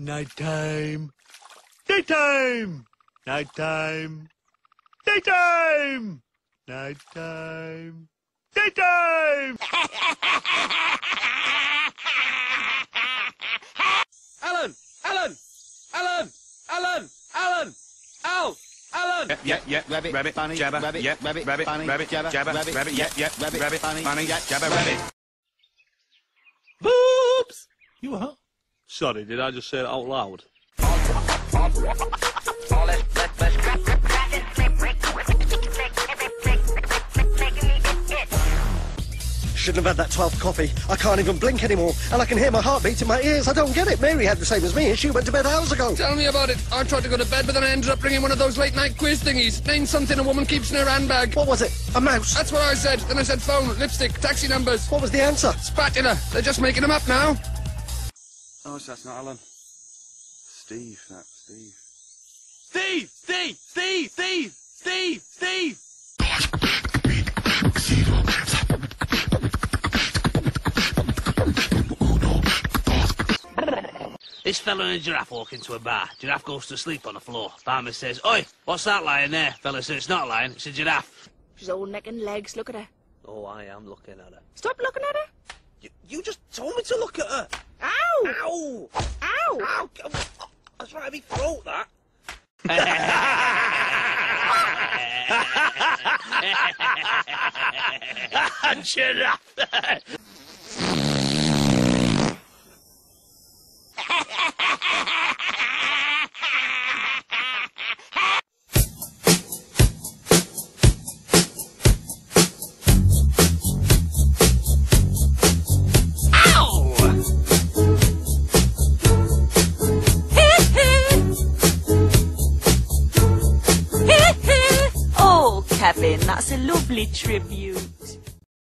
Nighttime. Daytime. Nighttime. Daytime. Nighttime. Daytime. Alan! Alan! Alan! Alan! Alan! Al! Alan! Yeah, yeah, Rabbit, rabbit, bunny, jabber, rabbit, yeah, rabbit, rabbit, bunny, rabbit, jabber, jabber, rabbit, rabbit, yeah, yeah, rabbit, rabbit, bunny, bunny, yeah, jabber, rabbit. Boops! You what? Sorry, did I just say it out loud? Shouldn't have had that 12th coffee. I can't even blink anymore, and I can hear my heartbeat in my ears. I don't get it. Mary had the same as me, and she went to bed hours ago. Tell me about it. I tried to go to bed, but then I ended up bringing one of those late night quiz thingies. Name something a woman keeps in her handbag. What was it? A mouse? That's what I said. Then I said phone, lipstick, taxi numbers. What was the answer? Spatula. They're just making them up now. Oh, so that's not Alan. Steve, that's Steve. Steve! Steve! Steve! Steve! Steve! Steve! This fella and a giraffe walk into a bar. Giraffe goes to sleep on the floor. Barman says, Oi, what's that lying there? Fella says, it's not lying, it's a giraffe. She's all neck and legs. Look at her. Oh, I am looking at her. Stop looking at her. You, you just told me to look at her. Ow! Ow! Ow! Ow! That's right in my throat, that. giraffe! A lovely tribute.